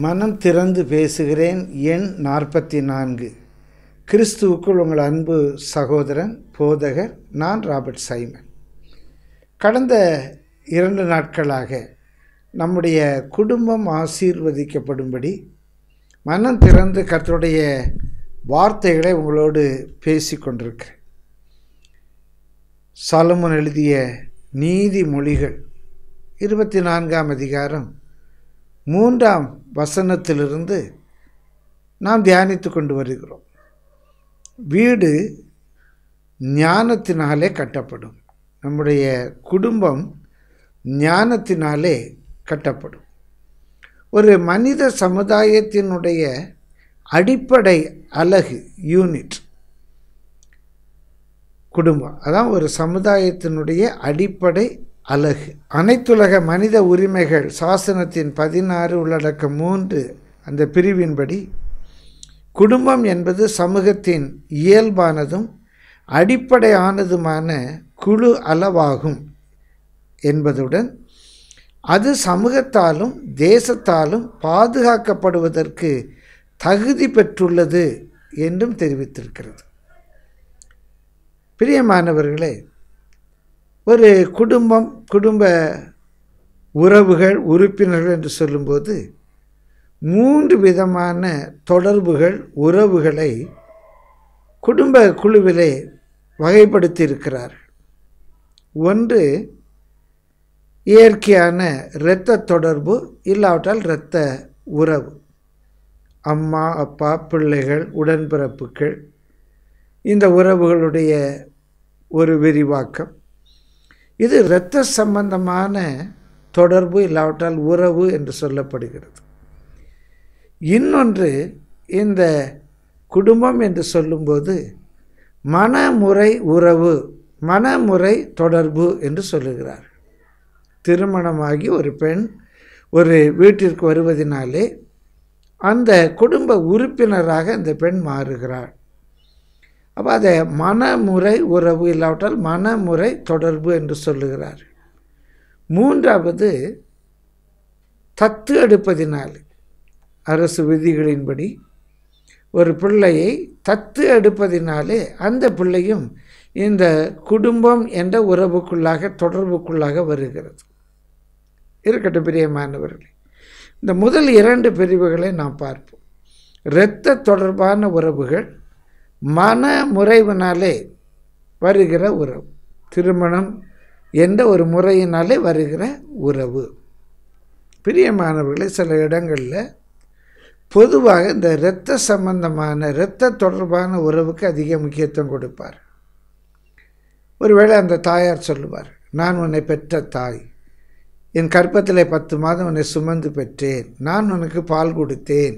மனம் திறந்து பேசுகிறேன் எண் நாற்பத்தி நான்கு கிறிஸ்துவுக்குள் உங்கள் அன்பு சகோதரன் போதகர் நான் ராபர்ட் சைமன். கடந்த இரண்டு நாட்களாக நம்முடைய குடும்பம் ஆசீர்வதிக்கப்படும்படி மனம் திறந்து கத்தருடைய வார்த்தைகளை உங்களோடு பேசி கொண்டிருக்கிறேன். எழுதிய எழுதிய நீதிமொழிகள் இருபத்தி நான்காம் அதிகாரம் மூன்றாம் வசனத்திலிருந்து நாம் தியானித்து கொண்டு வருகிறோம். வீடு ஞானத்தினாலே கட்டப்படும். நம்முடைய குடும்பம் ஞானத்தினாலே கட்டப்படும். ஒரு மனித சமுதாயத்தினுடைய அடிப்படை அலகு யூனிட் குடும்பம். அதான் ஒரு சமுதாயத்தினுடைய அடிப்படை அலகு அனைத்துலக மனித உரிமைகள் சாசனத்தின் பதினாறு உள்ளடக்கம் மூன்று அந்த பிரிவின்படி குடும்பம் என்பது சமூகத்தின் இயல்பானதும் அடிப்படையானதுமான குழு அளவாகும் என்பதுடன் அது சமூகத்தாலும் தேசத்தாலும் பாதுகாக்கப்படுவதற்கு தகுதி பெற்றுள்ளது என்றும் தெரிவித்திருக்கிறது. பிரியமானவர்களே ஒரு குடும்பம் குடும்ப உறவுகள் உறுப்பினர்கள் என்று சொல்லும்போது மூன்று விதமான தொடர்புகள் உறவுகளை குடும்ப குழுவிலே வகைப்படுத்தியிருக்கிறார் ஒன்று இயற்கையான இரத்த தொடர்பு இல்லாவிட்டால் இரத்த உறவு. அம்மா அப்பா பிள்ளைகள் உடன்பிறப்புகள் இந்த உறவுகளுடைய ஒரு விரிவாக்கம். இது இரத்த சம்பந்தமான தொடர்பு இல்லாவிட்டால் உறவு என்று சொல்லப்படுகிறது. இன்னொன்று இந்த குடும்பம் என்று சொல்லும்போது மனமுறை உறவு மனமுறை தொடர்பு என்று சொல்லுகிறார் திருமணமாகி ஒரு பெண் ஒரு வீட்டிற்கு வருவதனாலே அந்த குடும்ப உறுப்பினராக அந்த பெண் மாறுகிறாள். அப்போ அதை மனமுறை உறவு இல்லாவிட்டால் மனமுறை தொடர்பு என்று சொல்லுகிறார் மூன்றாவது தத்து எடுப்பதினால் அரசு விதிகளின்படி ஒரு பிள்ளையை தத்து எடுப்பதினாலே அந்த பிள்ளையும் இந்த குடும்பம் என்ற உறவுக்குள்ளாக தொடர்புக்குள்ளாக வருகிறது. இருக்கட்டும் பிரியமானவர்களே இந்த முதல் இரண்டு பிரிவுகளை நாம் பார்ப்போம். இரத்த தொடர்பான உறவுகள் மன முறைவினாலே வருகிற உறவு. திருமணம் என்ற ஒரு முறையினாலே வருகிற உறவு. பிரியமானவர்களை சில இடங்களில் பொதுவாக இந்த இரத்த சம்பந்தமான இரத்த தொடர்பான உறவுக்கு அதிக முக்கியத்துவம் கொடுப்பார். ஒருவேளை அந்த தாயார் சொல்லுவார் நான் உன்னை பெற்ற தாய். என் கற்பத்தில் பத்து மாதம் உன்னை சுமந்து பெற்றேன். நான் உனக்கு பால் கொடுத்தேன்.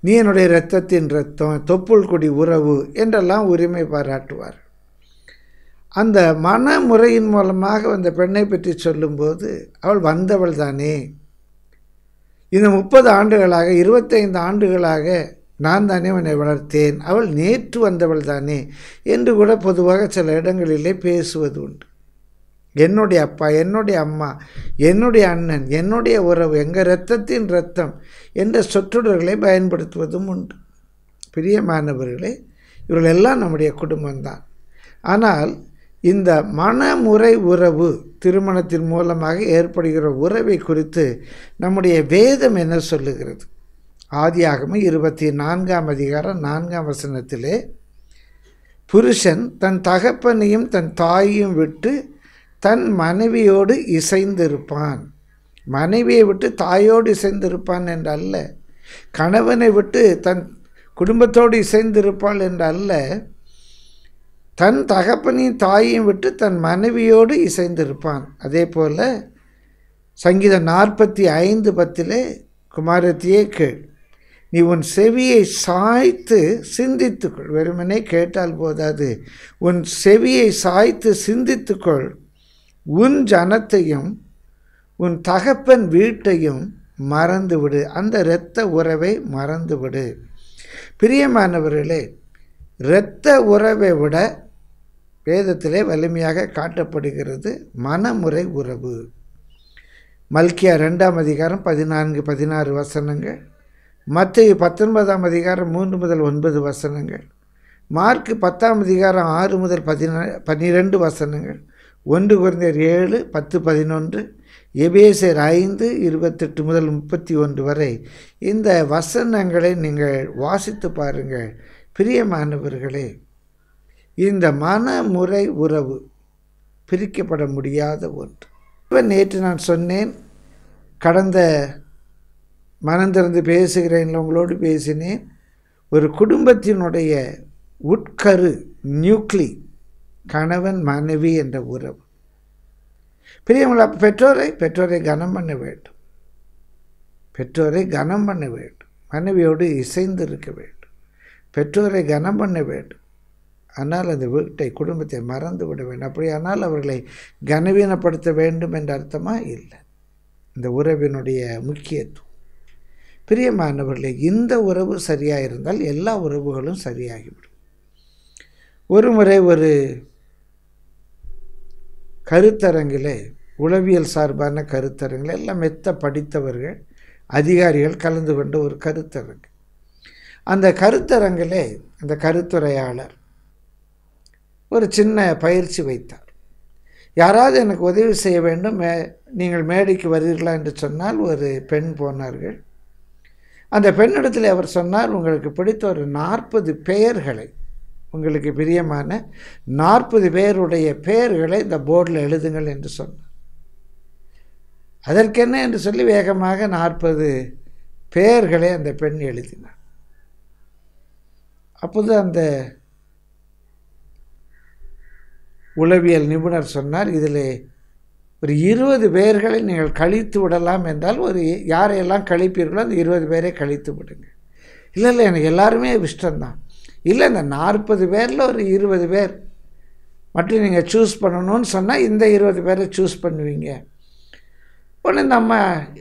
நீ என்னுடைய இரத்தத்தின் இரத்தம் தொப்புள் கொடி உறவு என்றெல்லாம் உரிமை பாராட்டுவார். அந்த மன முறையின் மூலமாக அந்த பெண்ணை பற்றி சொல்லும்போது அவள் வந்தவள் தானே. இந்த முப்பது ஆண்டுகளாக இருபத்தைந்து ஆண்டுகளாக நான் தானே உன்னை வளர்த்தேன். அவள் நேற்று வந்தவள் தானே என்று கூட பொதுவாக சில இடங்களிலே பேசுவது உண்டு. என்னுடைய அப்பா என்னுடைய அம்மா என்னுடைய அண்ணன் என்னுடைய உறவு எங்கள் இரத்தத்தின் இரத்தம் என்ற சொற்றொடர்களை பயன்படுத்துவதும் உண்டு. பிரியமானவர்களே இவர்கள் எல்லாம் நம்முடைய குடும்பம்தான். ஆனால் இந்த மனமுறை உறவு திருமணத்தின் மூலமாக ஏற்படுகிற உறவை குறித்து நம்முடைய வேதம் என்ன சொல்லுகிறது? ஆதியாகமும் இருபத்தி நான்காம் அதிகாரம் நான்காம் வசனத்திலே புருஷன் தன் தகப்பனையும் தன் தாயையும் விட்டு தன் மனைவியோடு இசைந்திருப்பான். மனைவியை விட்டு தாயோடு இசைந்திருப்பான் என்றல்ல. கணவனை விட்டு தன் குடும்பத்தோடு இசைந்திருப்பாள் என்றல்ல. தன் தகப்பனையும் தாயையும் விட்டு தன் மனைவியோடு இசைந்திருப்பான். அதே போல் சங்கீதம் நாற்பத்தி ஐந்து பத்திலே குமாரத்தியே கேள். நீ உன் செவியை சாய்த்து சிந்தித்துக்கொள். வெறுமனே கேட்டால் போதாது. உன் செவியை சாய்த்து சிந்தித்துக்கொள். உன் ஜனத்தையும் உன் தகப்பன் வீட்டையும் மறந்துவிடு. அந்த இரத்த உறவை மறந்துவிடு. பிரியமானவர்களே இரத்த உறவை விட வேதத்திலே வலிமையாக காட்டப்படுகிறது மனமுறை உறவு. மல்கியா ரெண்டாம் அதிகாரம் பதினான்கு பதினாறு வசனங்கள். மத்திய பத்தொன்பதாம் அதிகாரம் மூன்று முதல் ஒன்பது வசனங்கள். மார்க் பத்தாம் அதிகாரம் ஆறு முதல் பதினா பன்னிரெண்டு வசனங்கள். ஒன்று குறைந்தர் ஏழு பத்து பதினொன்று எபேசர் ஐந்து இருபத்தெட்டு முதல் முப்பத்தி ஒன்று வரை. இந்த வசனங்களை நீங்கள் வாசித்து பாருங்கள் பிரியமானவர்களே. இந்த மனமுறை உறவு பிரிக்கப்பட முடியாத ஒன்று. இவன் நேற்று நான் சொன்னேன் கடந்த மனந்திறந்து பேசுகிறேன் உங்களோடு பேசினேன். ஒரு குடும்பத்தினுடைய உட்கரு நியூக்ளி கணவன் மனைவி என்ற உறவு. பிரியங்களா பெற்றோரை பெற்றோரை கனம் பண்ண வேண்டும். பெற்றோரை கனம் பண்ண வேண்டும். மனைவியோடு இசைந்து இருக்க வேண்டும். பெற்றோரை கனம் பண்ண வேண்டும். ஆனால் அந்த வீட்டை குடும்பத்தை மறந்து விட வேண்டும். அப்படியானால் அவர்களை கனவீனப்படுத்த வேண்டும் என்ற அர்த்தமா? இல்லை. இந்த உறவினுடைய முக்கியத்துவம். பிரியமானவர்களே இந்த உறவு சரியாக இருந்தால் எல்லா உறவுகளும் சரியாகிவிடும். ஒரு முறை ஒரு கருத்தரங்கிலே உளவியல் சார்பான கருத்தரங்கில் எல்லாம் மெத்த படித்தவர்கள் அதிகாரிகள் கலந்து கொண்ட ஒரு கருத்தரங்கு. அந்த கருத்தரங்கிலே அந்த கருத்துரையாளர் ஒரு சின்ன பயிற்சி வைத்தார். யாராவது எனக்கு உதவி செய்ய வேண்டும் மே நீங்கள் மேடைக்கு வருவீர்களா என்று சொன்னால் ஒரு பெண் போனார்கள். அந்த பெண்ணிடத்தில் அவர் சொன்னார் உங்களுக்கு பிடித்த ஒரு நாற்பது பெயர்களை உங்களுக்கு பிரியமான நாற்பது பேருடைய பெயர்களை இந்த போர்டில் எழுதுங்கள் என்று சொன்னார். அதற்கென்ன என்று சொல்லி வேகமாக நாற்பது பெயர்களை அந்த பெண் எழுதினார். அப்போது அந்த உளவியல் நிபுணர் சொன்னார் இதில் ஒரு இருபது பேர்களை நீங்கள் கழித்து விடலாம் என்றால் ஒரு யாரையெல்லாம் கழிப்பீர்களோ அந்த இருபது பேரை கழித்து விடுங்க இல்லை இல்லை எனக்கு எல்லாருமே இஷ்டம்தான். இல்லை இந்த நாற்பது பேரில் ஒரு இருபது பேர். மட்டும் நீங்கள் சூஸ் பண்ணணும்னு சொன்னால் இந்த இருபது பேரை சூஸ் பண்ணுவீங்க. ஒன்று நம்ம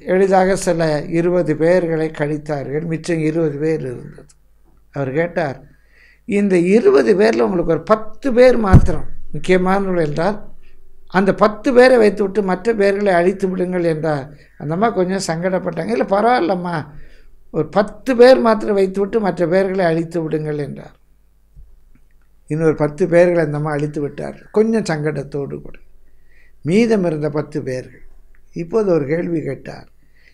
எளிதாக சில இருபது பேர்களை கழித்தார்கள். மிச்சம் இருபது பேர் இருந்தது. அவர் கேட்டார் இந்த இருபது பேரில் உங்களுக்கு ஒரு பத்து பேர் மாத்திரம் முக்கியமானவர்கள் என்றால் அந்த பத்து பேரை வைத்து விட்டு மற்ற பேர்களை அழித்து விடுங்கள் என்றார். அந்தம்மா கொஞ்சம் சங்கடப்பட்டாங்க. இல்லை பரவாயில்லம்மா. ஒரு பத்து பேர் மாத்திரம் வைத்து விட்டு மற்ற பேர்களை அழித்து விடுங்கள் என்றார். இன்னொரு பத்து பேர்களை அந்த அம்மா அழித்து விட்டார் கொஞ்சம் சங்கடத்தோடு கூட. மீதம் இருந்த பத்து பேர்கள். இப்போது ஒரு கேள்வி கேட்டார்.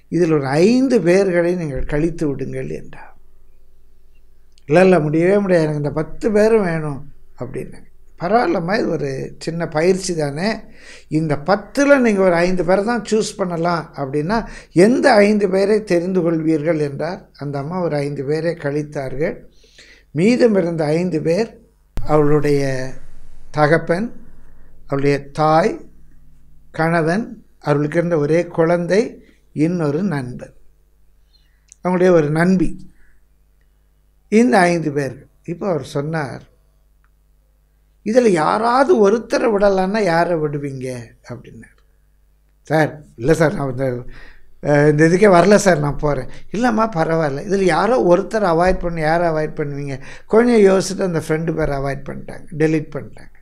இதில் ஒரு ஐந்து பேர்களை நீங்கள் கழித்து விடுங்கள் என்றார். இல்லை இல்லை முடியவே முடியாது. எனக்கு இந்த பத்து பேரும் வேணும் அப்படின்னாங்க. பரவாயில்லம்மா இது ஒரு சின்ன பயிற்சி தானே. இந்த பத்தில் நீங்கள் ஒரு ஐந்து பேரை தான் சூஸ் பண்ணலாம் அப்படின்னா எந்த ஐந்து பேரை தெரிந்து கொள்வீர்கள் என்றார். அந்த அம்மா ஒரு ஐந்து பேரை கழித்தார்கள். மீதம் இருந்த ஐந்து பேர் அவளுடைய தகப்பன் அவளுடைய தாய் கணவன் அவளுக்கு இருந்த ஒரே குழந்தை இன்னொரு நண்பன். அவங்களுடைய ஒரு நண்பி. இந்த ஐந்து பேர் இப்போ அவர் சொன்னார் இதில் யாராவது ஒருத்தரை விடலான்னா யாரை விடுவீங்க அப்படின்னார். சார் இல்லை சார் நான் இந்த இந்த இதுக்கே வரல சார் நான் போகிறேன் இல்லைம்மா பரவாயில்ல. இதில் யாரோ ஒருத்தர் அவாய்ட் பண்ணி யாரை அவாய்ட் பண்ணுவீங்க? கொஞ்சம் யோசிச்சுட்டு அந்த ஃப்ரெண்டு பேரை அவாய்ட் பண்ணிட்டாங்க டெலீட் பண்ணிட்டாங்க.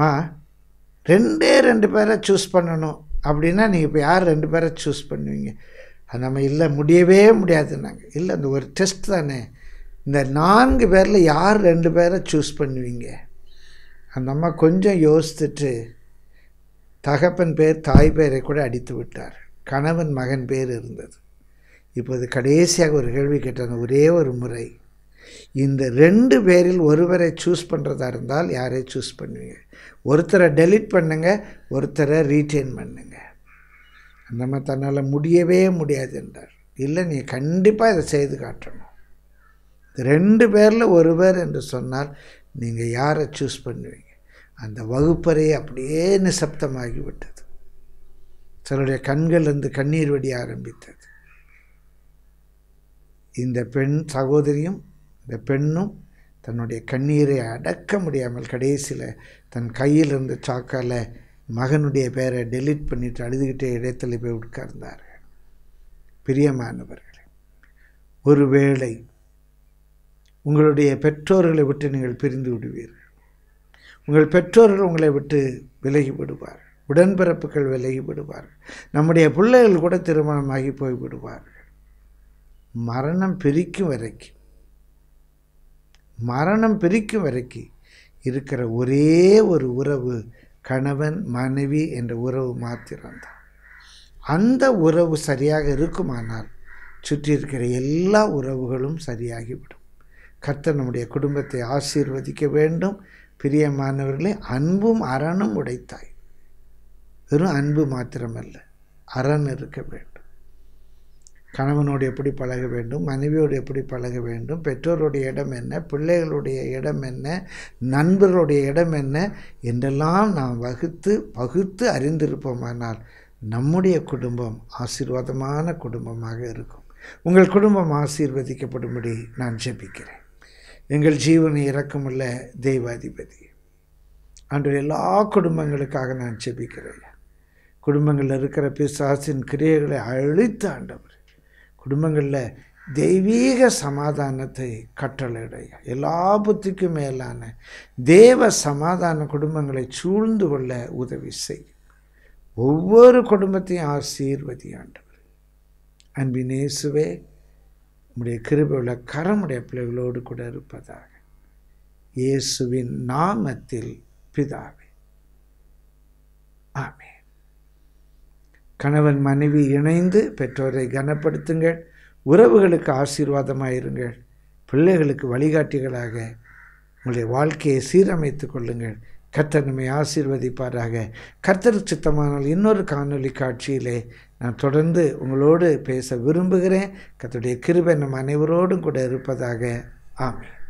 மா ரெண்டே ரெண்டு பேரை சூஸ் பண்ணணும் அப்படின்னா நீங்கள் இப்போ யார் ரெண்டு பேரை சூஸ் பண்ணுவீங்க? அது நம்ம இல்லை முடியவே முடியாதுன்னாங்க. இல்லை அந்த ஒரு டெஸ்ட் தானே. இந்த நான்கு பேரில் யார் ரெண்டு பேரை சூஸ் பண்ணுவீங்க? அந்த அம்மா கொஞ்சம் யோசித்துட்டு தகப்பன் பேர் தாய் பேரை கூட அடித்து விட்டார். கணவன் மகன் பேர் இருந்தது. இப்போது கடைசியாக ஒரு கேள்வி கேட்டாங்க ஒரே ஒரு முறை இந்த ரெண்டு பேரில் ஒருவரை சூஸ் பண்ணுறதா இருந்தால் யாரை சூஸ் பண்ணுவீங்க? ஒருத்தரை டெலிட் பண்ணுங்க ஒருத்தரை ரீட்டைன் பண்ணுங்க. அந்த மாதிரி தன்னால் முடியவே முடியாது என்றார். இல்லை நீ கண்டிப்பாக இதை செய்து காட்டணும். ரெண்டு பேரில் ஒருவர் என்று சொன்னால் நீங்கள் யாரை சூஸ் பண்ணுவீங்க? அந்த வகுப்பறை அப்படியே நிசப்தமாகி விட்டது சிலருடைய கண்கள் இருந்து கண்ணீர் வடி ஆரம்பித்தது. இந்த பெண் சகோதரியும் இந்த பெண்ணும் தன்னுடைய கண்ணீரை அடக்க முடியாமல் கடைசியில் தன் கையில் இருந்த சாக்கால் மகனுடைய பேரை டெலிட் பண்ணிட்டு அழுதுகிட்டே இடத்துல போய் உட்கார்ந்தார்கள். பிரியமானவர்களே ஒருவேளை உங்களுடைய பெற்றோர்களை விட்டு நீங்கள் பிரிந்து விடுவீர்கள். உங்கள் பெற்றோர்கள் உங்களை விட்டு விலகி விடுவார்கள் உடன்பிறப்புகள் விலகி விடுவார்கள். நம்முடைய பிள்ளைகள் கூட திருமணமாகி போய் விடுவார்கள். மரணம் பிரிக்கும் வரைக்கும் மரணம் பிரிக்கும் வரைக்கும் இருக்கிற ஒரே ஒரு உறவு கணவன் மனைவி என்ற உறவு மாத்திரம்தான். அந்த உறவு சரியாக இருக்குமானால் சுற்றி இருக்கிற எல்லா உறவுகளும் சரியாகிவிடும். கர்த்தர் நம்முடைய குடும்பத்தை ஆசீர்வதிக்க வேண்டும். பிரியமானவர்களே அன்பும் அறனும் உடைத்தாய். வெறும் அன்பு மாத்திரமல்ல அரண் இருக்க வேண்டும். கணவனோடு எப்படி பழக வேண்டும் மனைவியோடு எப்படி பழக வேண்டும் பெற்றோருடைய இடம் என்ன பிள்ளைகளுடைய இடம் என்ன நண்பர்களுடைய இடம் என்ன என்றெல்லாம் நாம் வகுத்து பகுத்து அறிந்திருப்போமானால் நம்முடைய குடும்பம் ஆசீர்வாதமான குடும்பமாக இருக்கும். உங்கள் குடும்பம் ஆசீர்வதிக்கப்படும்படி நான் ஜெபிக்கிறேன். எங்கள் ஜீவனை இறக்கமுள்ள தெய்வாதிபதி. அன்று எல்லா குடும்பங்களுக்காக நான் ஜெபிக்கிறேன். குடும்பங்களில் இருக்கிற பிசாசின் கிரியைகளை அழித்து ஆண்டவர். குடும்பங்களில் தெய்வீக சமாதானத்தை கட்டளையுடைய எல்லா புத்திக்கும் மேலான தேவ சமாதான குடும்பங்களை சூழ்ந்து கொள்ள உதவி செய்யும் ஒவ்வொரு குடும்பத்தையும் ஆசீர்வதி ஆண்டவர். அன்பின் இயேசுவே உம்முடைய கிருபையுள்ள கரமுடைய பிள்ளைகளோடு கூட இருப்பதாக. இயேசுவின் நாமத்தில் பிதாவே. ஆமே கணவன் மனைவி இணைந்து பெற்றோரை கனப்படுத்துங்கள். உறவுகளுக்கு ஆசீர்வாதமாயிருங்கள் பிள்ளைகளுக்கு வழிகாட்டிகளாக உங்களுடைய வாழ்க்கையை சீரமைத்து கொள்ளுங்கள். கர்த்தர் நம்மை ஆசீர்வதிப்பாராக. கர்த்தர் சித்தமானால் இன்னொரு காணொலி காட்சியிலே நான் தொடர்ந்து உங்களோடு பேச விரும்புகிறேன். கர்த்தருடைய கிருபை நம் அனைவரோடும் கூட இருப்பதாக. ஆமென்.